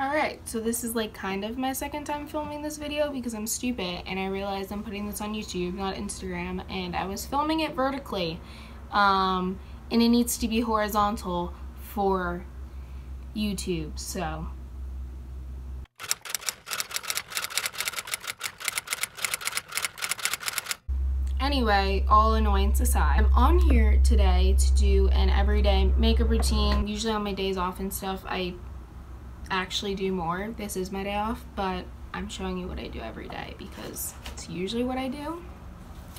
Alright, so this is like kind of my second time filming this video because I'm stupid and I realized I'm putting this on YouTube, not Instagram, and I was filming it vertically. Um, and it needs to be horizontal for YouTube, so. Anyway, all annoyance aside, I'm on here today to do an everyday makeup routine. Usually on my days off and stuff, I actually do more. This is my day off, but I'm showing you what I do every day because it's usually what I do.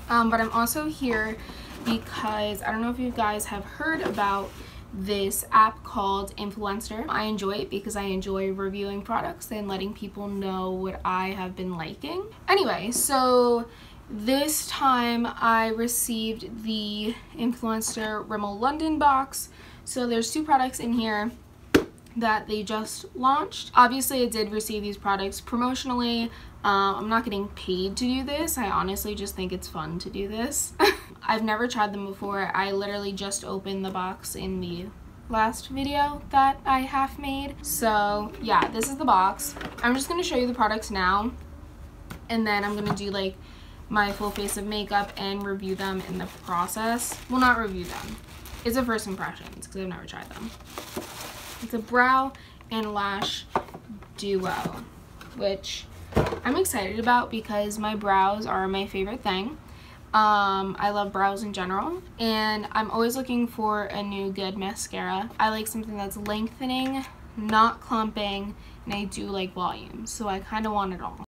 Um, but I'm also here because I don't know if you guys have heard about this app called Influenster. I enjoy it because I enjoy reviewing products and letting people know what I have been liking. Anyway, so this time I received the Influenster Rimmel London box. So there's two products in here that they just launched. Obviously, I did receive these products promotionally. Um, I'm not getting paid to do this. I honestly just think it's fun to do this. I've never tried them before. I literally just opened the box in the last video that I half made. So yeah, this is the box. I'm just going to show you the products now. And then I'm going to do like my full face of makeup and review them in the process. Well, not review them. It's a first impressions because I've never tried them. It's a brow and lash duo, which I'm excited about because my brows are my favorite thing. Um, I love brows in general and I'm always looking for a new good mascara. I like something that's lengthening, not clumping, and I do like volume, so I kind of want it all.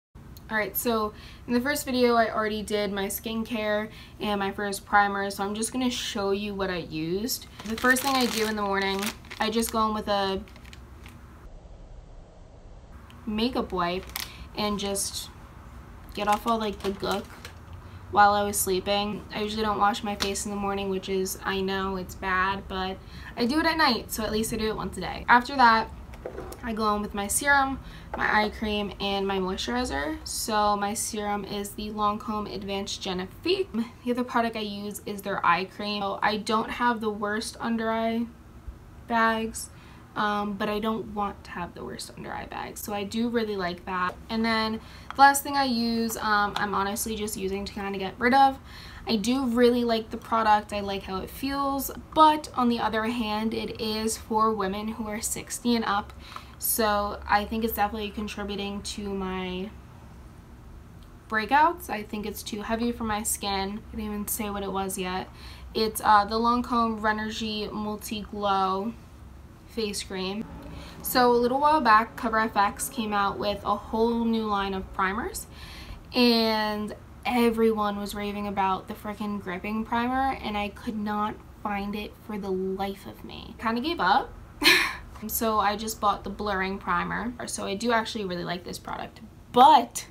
Alright, so in the first video I already did my skincare and my first primer, so I'm just going to show you what I used. The first thing I do in the morning I just go in with a makeup wipe and just get off all like the gook while I was sleeping. I usually don't wash my face in the morning, which is, I know it's bad, but I do it at night, so at least I do it once a day. After that, I go in with my serum, my eye cream, and my moisturizer. So my serum is the Lancome Advanced Genifique. The other product I use is their eye cream. So I don't have the worst under eye bags um, but I don't want to have the worst under eye bags. So I do really like that. And then the last thing I use um, I'm honestly just using to kind of get rid of. I do really like the product. I like how it feels. But on the other hand it is for women who are 60 and up. So I think it's definitely contributing to my breakouts. I think it's too heavy for my skin. I didn't even say what it was yet. It's uh, the Lancome Renergie Multi Glow face cream. So a little while back, Cover FX came out with a whole new line of primers and everyone was raving about the freaking gripping primer and I could not find it for the life of me. Kind of gave up. so I just bought the blurring primer. So I do actually really like this product. But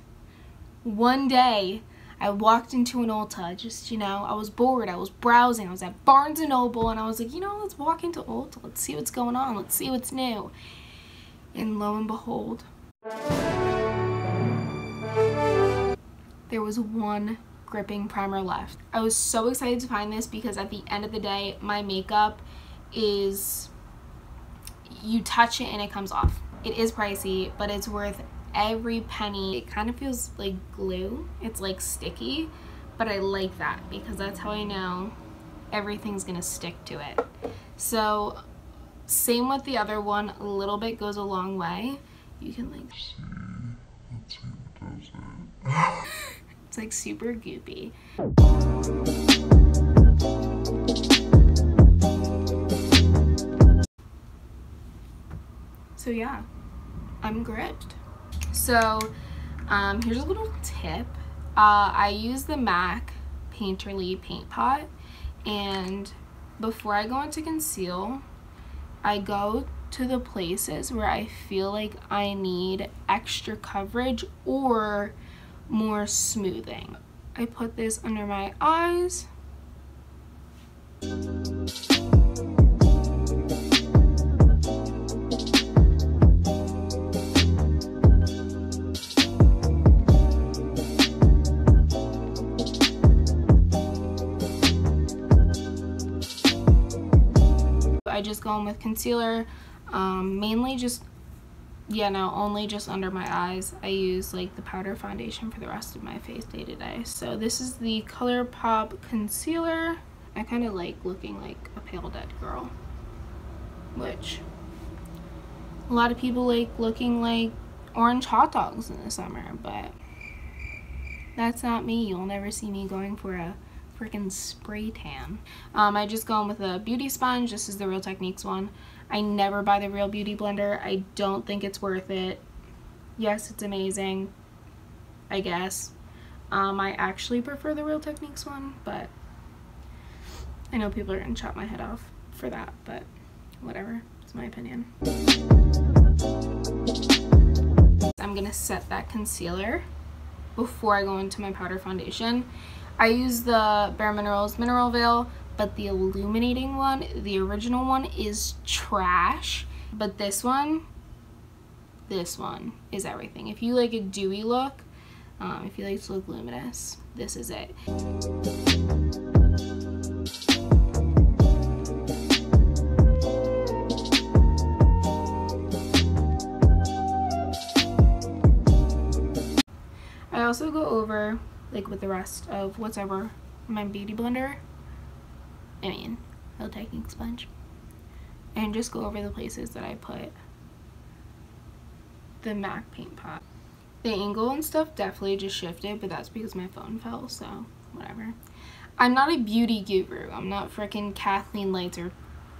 one day I walked into an Ulta, just, you know, I was bored, I was browsing, I was at Barnes & Noble, and I was like, you know, let's walk into Ulta, let's see what's going on, let's see what's new. And lo and behold, there was one gripping primer left. I was so excited to find this because at the end of the day, my makeup is, you touch it and it comes off. It is pricey, but it's worth every penny. It kind of feels like glue. It's like sticky, but I like that because that's how I know everything's gonna stick to it. So same with the other one, a little bit goes a long way. You can like see, see it. it's like super goopy. So yeah, I'm gripped. So um, here's a little tip. Uh, I use the MAC Painterly Paint Pot and before I go into conceal, I go to the places where I feel like I need extra coverage or more smoothing. I put this under my eyes. I just go in with concealer, um, mainly just yeah, no, only just under my eyes. I use like the powder foundation for the rest of my face day to day. So this is the ColourPop Concealer. I kind of like looking like a pale dead girl, which a lot of people like looking like orange hot dogs in the summer, but that's not me. You'll never see me going for a freaking spray tan. Um, I just go in with a beauty sponge. This is the Real Techniques one. I never buy the Real Beauty Blender. I don't think it's worth it. Yes, it's amazing, I guess. Um, I actually prefer the Real Techniques one, but I know people are going to chop my head off for that, but whatever. It's my opinion. I'm going to set that concealer before I go into my powder foundation. I use the Bare Minerals Mineral Veil but the illuminating one, the original one, is trash. But this one, this one is everything. If you like a dewy look, um, if you like to look luminous, this is it. I also go over, like with the rest of whatever my beauty blender, I mean, Real Techniques sponge. And just go over the places that I put the MAC paint pot. The angle and stuff definitely just shifted, but that's because my phone fell, so whatever. I'm not a beauty guru. I'm not freaking Kathleen Lights or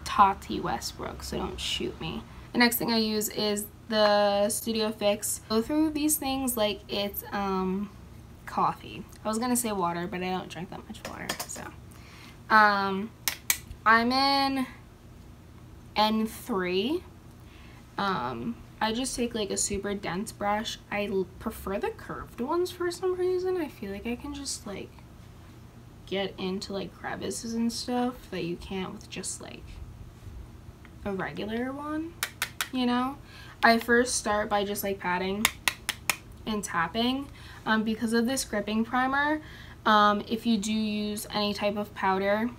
Tati Westbrook, so don't shoot me. The next thing I use is the Studio Fix. Go through these things like it's um, coffee. I was gonna say water, but I don't drink that much water, so. Um, I'm in N3. Um, I just take like a super dense brush. I prefer the curved ones for some reason. I feel like I can just like get into like crevices and stuff that you can't with just like a regular one, you know? I first start by just like patting and tapping um, because of this gripping primer um, if you do use any type of powder,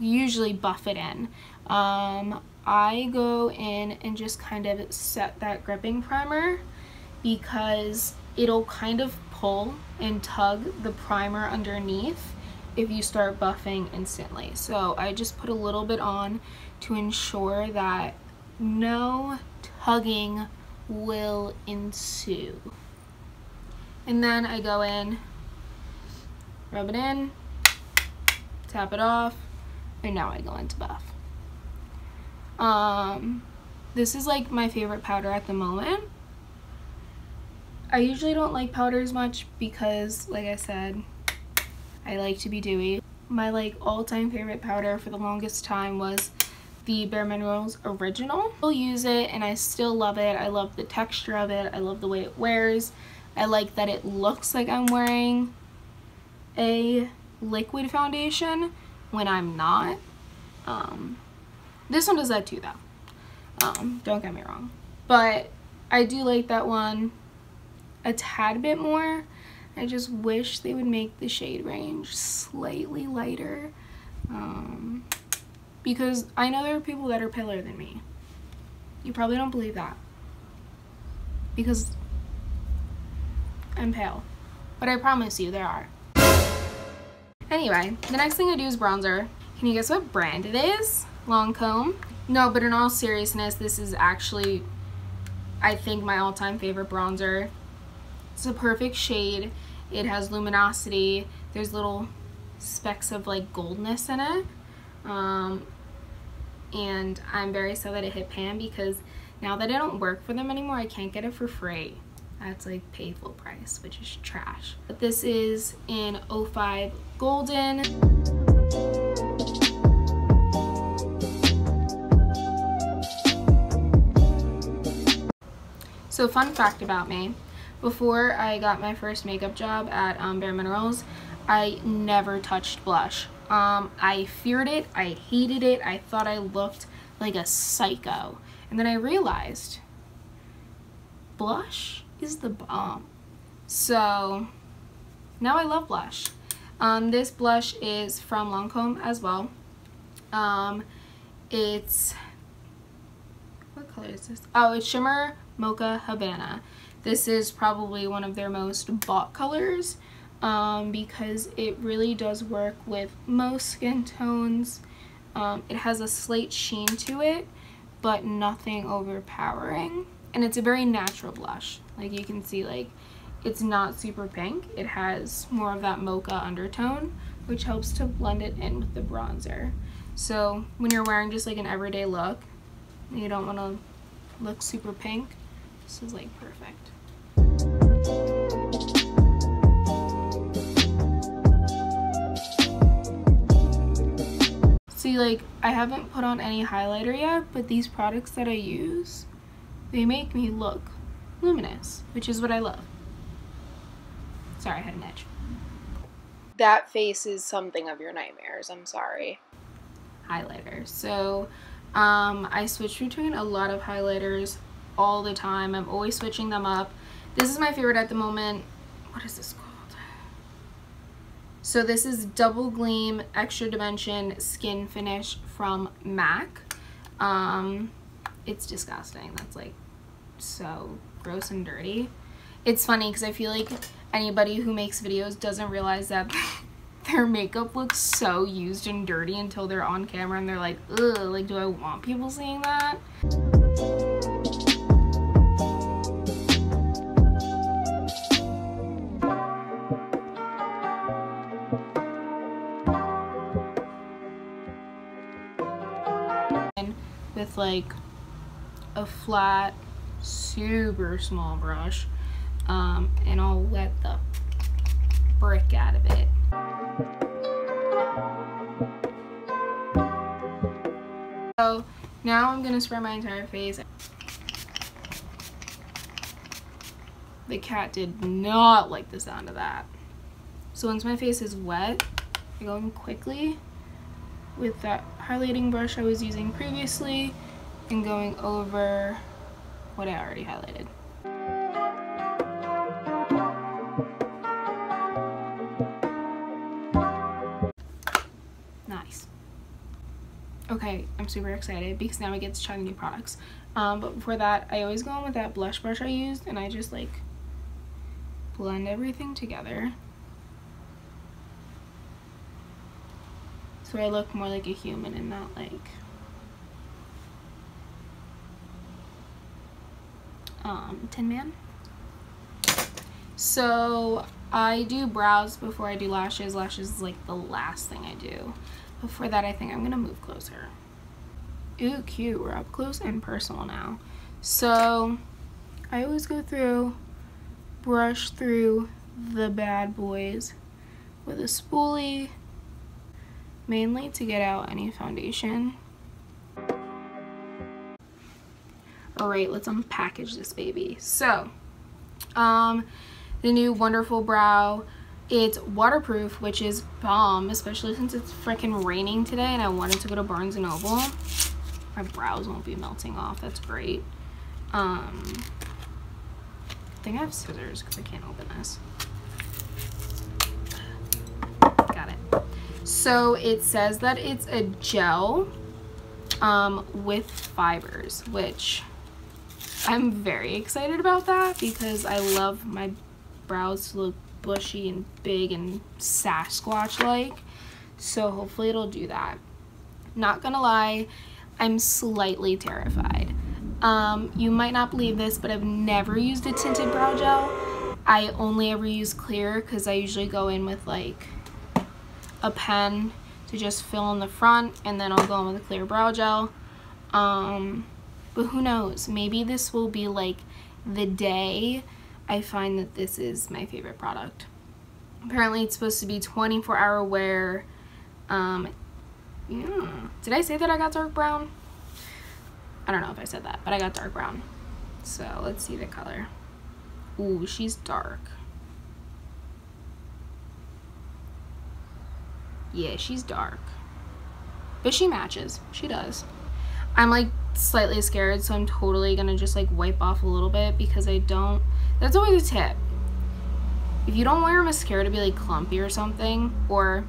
you usually buff it in. Um, I go in and just kind of set that gripping primer because it'll kind of pull and tug the primer underneath if you start buffing instantly. So I just put a little bit on to ensure that no tugging will ensue. And then I go in rub it in, tap it off, and now I go into buff. Um, this is like my favorite powder at the moment. I usually don't like powders much because, like I said, I like to be dewy. My like all-time favorite powder for the longest time was the Bare Minerals Original. I still use it and I still love it. I love the texture of it. I love the way it wears. I like that it looks like I'm wearing a liquid foundation when I'm not. Um, this one does that too though. Um, don't get me wrong. But I do like that one a tad bit more. I just wish they would make the shade range slightly lighter. Um, because I know there are people that are paler than me. You probably don't believe that. Because I'm pale. But I promise you there are. Anyway, the next thing I do is bronzer. Can you guess what brand it is? Lancome. No, but in all seriousness, this is actually, I think, my all-time favorite bronzer. It's a perfect shade. It has luminosity. There's little specks of like goldness in it. Um, and I'm very sad that it hit Pan because now that I don't work for them anymore, I can't get it for free. That's like pay full price, which is trash. But this is in 05 Golden. So fun fact about me, before I got my first makeup job at um, Bare Minerals, I never touched blush. Um, I feared it, I hated it, I thought I looked like a psycho. And then I realized, blush is the bomb. So now I love blush. Um, this blush is from Lancome as well. Um, it's, what color is this? Oh, it's Shimmer Mocha Havana. This is probably one of their most bought colors um, because it really does work with most skin tones. Um, it has a slight sheen to it, but nothing overpowering. And it's a very natural blush. Like you can see, like it's not super pink. It has more of that mocha undertone, which helps to blend it in with the bronzer. So when you're wearing just like an everyday look, you don't want to look super pink, this is like perfect. See, like, I haven't put on any highlighter yet, but these products that I use, they make me look luminous, which is what I love. Sorry, I had an edge. That face is something of your nightmares. I'm sorry. Highlighter. So, um, I switch between a lot of highlighters all the time. I'm always switching them up. This is my favorite at the moment. What is this called? So this is Double Gleam Extra Dimension Skin Finish from MAC. Um, it's disgusting. That's like so gross and dirty. It's funny because I feel like anybody who makes videos doesn't realize that their makeup looks so used and dirty until they're on camera and they're like, ugh, like do I want people seeing that? With like a flat super small brush um, and I'll wet the brick out of it. So now I'm gonna spray my entire face. The cat did not like the sound of that. So once my face is wet, I go in quickly with that highlighting brush I was using previously and going over what I already highlighted. Nice. Okay, I'm super excited because now I get to try new products. Um, but before that, I always go in with that blush brush I used and I just like blend everything together. So I look more like a human and not like um, Tin Man. So I do brows before I do lashes. Lashes is like the last thing I do. Before that, I think I'm gonna move closer. Ooh, cute, we're up close and personal now. So I always go through, brush through the bad boys with a spoolie, mainly to get out any foundation. All right, let's unpackage this baby. So, um, the new Wonderful Brow, it's waterproof, which is bomb, especially since it's freaking raining today and I wanted to go to Barnes & Noble. My brows won't be melting off, that's great. Um, I think I have scissors because I can't open this. Got it. So it says that it's a gel um, with fibers, which I'm very excited about that because I love my brows to look bushy and big and Sasquatch-like. So hopefully it'll do that. Not gonna lie, I'm slightly terrified. Um, you might not believe this, but I've never used a tinted brow gel. I only ever use clear because I usually go in with like a pen to just fill in the front and then I'll go in with a clear brow gel. Um, but who knows? Maybe this will be like the day I find that this is my favorite product. Apparently it's supposed to be 24 hour wear. Um, yeah. Did I say that I got dark brown? I don't know if I said that, but I got dark brown. So let's see the color. Ooh, she's dark. yeah, she's dark. But she matches. She does. I'm like slightly scared, so I'm totally gonna just like wipe off a little bit because I don't. That's always a tip. If you don't want your mascara to be like clumpy or something, or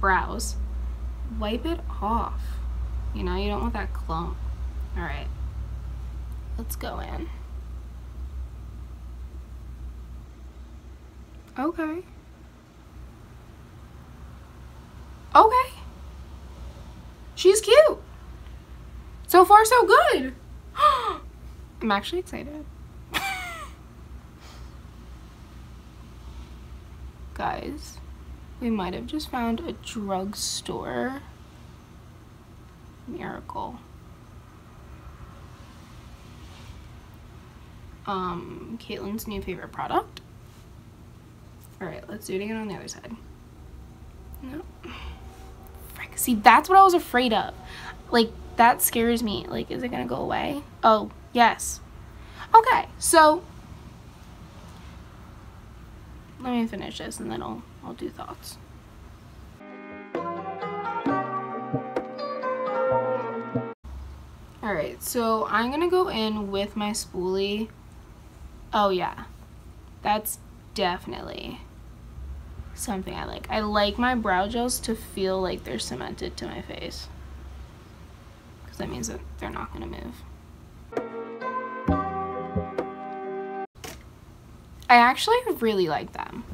brows, wipe it off. You know, you don't want that clump. Alright, let's go in. Okay. Okay. She's cute. So far, so good. I'm actually excited. Guys, we might have just found a drugstore miracle. Um, Caitlyn's new favorite product. Alright, let's do it again on the other side. No. See, that's what I was afraid of. Like, that scares me. Like, is it gonna go away? Oh, yes. Okay, so let me finish this and then I'll I'll do thoughts. Alright, so I'm gonna go in with my spoolie. Oh yeah. That's definitely something I like. I like my brow gels to feel like they're cemented to my face. Because that means that they're not going to move. I actually really like them.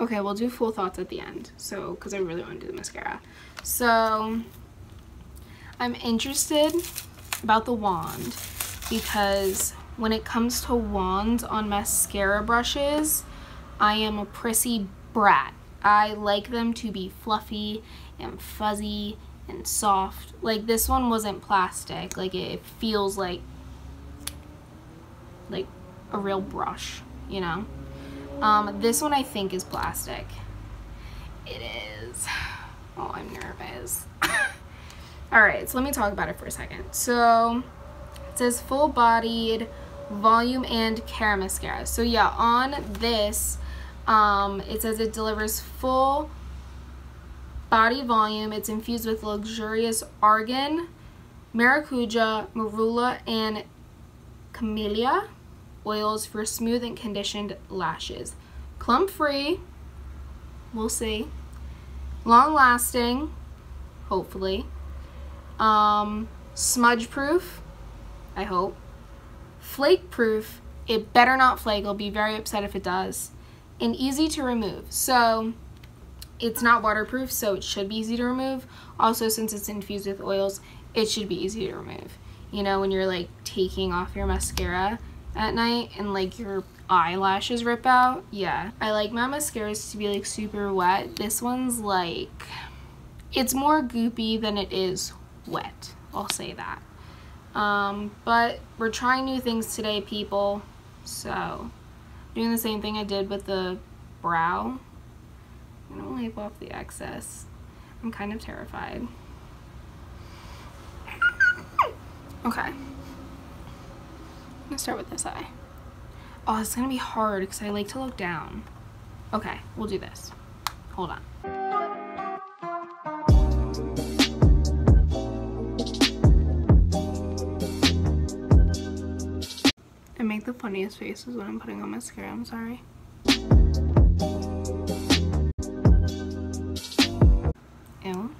Okay, we'll do full thoughts at the end. So, because I really want to do the mascara. So, I'm interested about the wand because when it comes to wands on mascara brushes, I am a prissy brat. I like them to be fluffy and fuzzy and soft. Like this one wasn't plastic. Like it feels like like a real brush, you know? Um, this one I think is plastic. It is. Oh, I'm nervous. Alright, so let me talk about it for a second. So, it says full-bodied volume and care mascara. So yeah, on this, um, it says it delivers full body volume. It's infused with luxurious argan, maracuja, marula, and camellia oils for smooth and conditioned lashes. Clump free, we'll see. Long lasting, hopefully. Um, smudge proof, I hope flake proof, it better not flake, I'll be very upset if it does, and easy to remove. So it's not waterproof, so it should be easy to remove. Also, since it's infused with oils, it should be easy to remove. You know, when you're like taking off your mascara at night and like your eyelashes rip out, yeah. I like my mascaras to be like super wet. This one's like, it's more goopy than it is wet. I'll say that. Um, but we're trying new things today, people. So, doing the same thing I did with the brow. I'm gonna wipe off the excess. I'm kind of terrified. Okay. I'm gonna start with this eye. Oh, it's gonna be hard because I like to look down. Okay, we'll do this. Hold on. Funniest faces when I'm putting on mascara, I'm sorry. Ew.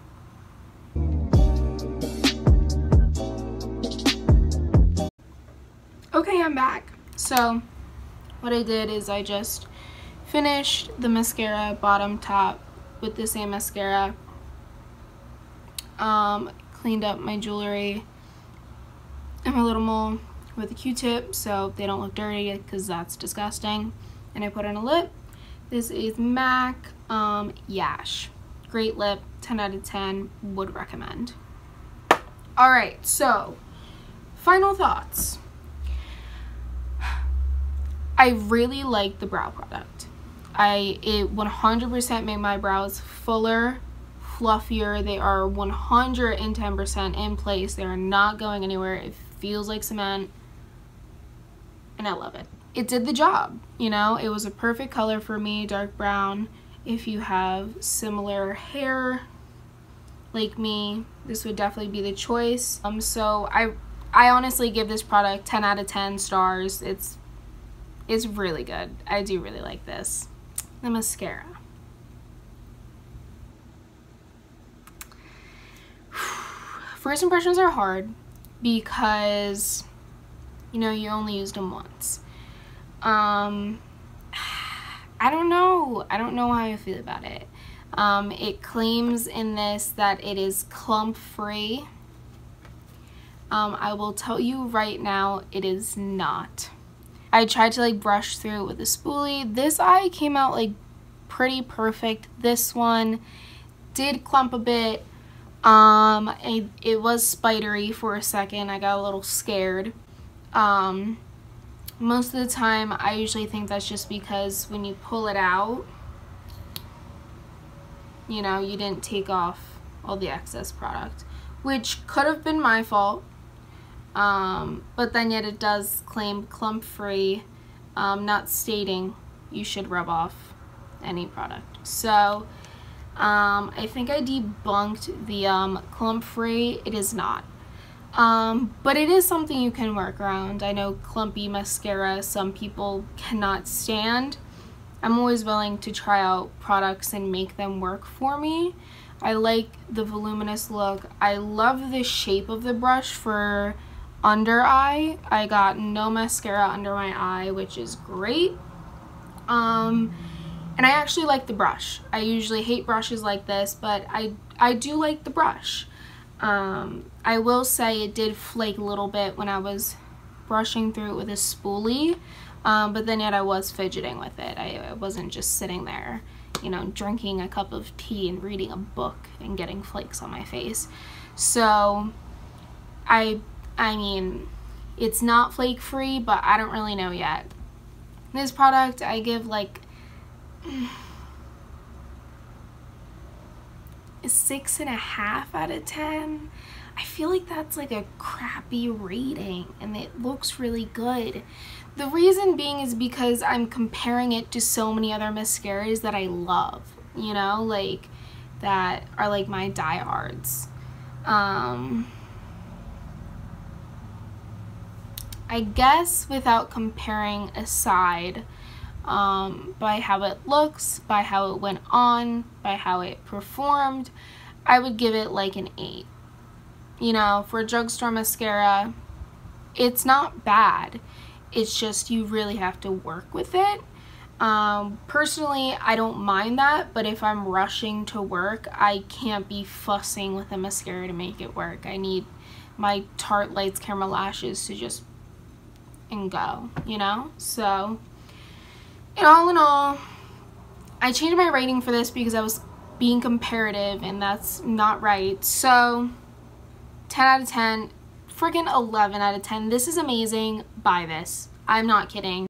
Okay, I'm back. So, what I did is I just finished the mascara bottom top with the same mascara. Um, cleaned up my jewelry and my little mole with a q-tip so they don't look dirty because that's disgusting. And I put on a lip. This is MAC um, Yash. Great lip 10 out of 10 would recommend. Alright so final thoughts. I really like the brow product. I it 100% made my brows fuller fluffier. They are 110% in place. They are not going anywhere. It feels like cement and I love it. It did the job, you know, it was a perfect color for me, dark brown. If you have similar hair like me, this would definitely be the choice. Um, so I, I honestly give this product 10 out of 10 stars. It's, it's really good. I do really like this. The mascara. First impressions are hard because you know, you only used them once. Um, I don't know. I don't know how I feel about it. Um, it claims in this that it is clump free. Um, I will tell you right now, it is not. I tried to like brush through it with a spoolie. This eye came out like pretty perfect. This one did clump a bit. Um, it, it was spidery for a second. I got a little scared. Um, most of the time, I usually think that's just because when you pull it out, you know, you didn't take off all the excess product, which could have been my fault. Um, but then yet it does claim clump free, um, not stating you should rub off any product. So um, I think I debunked the um, clump free. It is not. Um, but it is something you can work around. I know clumpy mascara some people cannot stand. I'm always willing to try out products and make them work for me. I like the voluminous look. I love the shape of the brush for under eye. I got no mascara under my eye, which is great. Um, and I actually like the brush. I usually hate brushes like this, but I, I do like the brush. Um, I will say it did flake a little bit when I was brushing through it with a spoolie, um, but then yet I was fidgeting with it. I, I wasn't just sitting there, you know, drinking a cup of tea and reading a book and getting flakes on my face. So, I, I mean, it's not flake free, but I don't really know yet. This product I give like a six and a half out of ten. I feel like that's like a crappy rating and it looks really good. The reason being is because I'm comparing it to so many other mascaras that I love, you know, like that are like my diehards. Um, I guess without comparing aside, um, by how it looks, by how it went on, by how it performed, I would give it like an 8. You know, for drugstore mascara, it's not bad. It's just you really have to work with it. Um, personally, I don't mind that, but if I'm rushing to work, I can't be fussing with a mascara to make it work. I need my Tarte Lights Camera Lashes to just and go, you know? So, and all in all, I changed my rating for this because I was being comparative and that's not right. So 10 out of 10, freaking 11 out of 10. This is amazing. Buy this. I'm not kidding.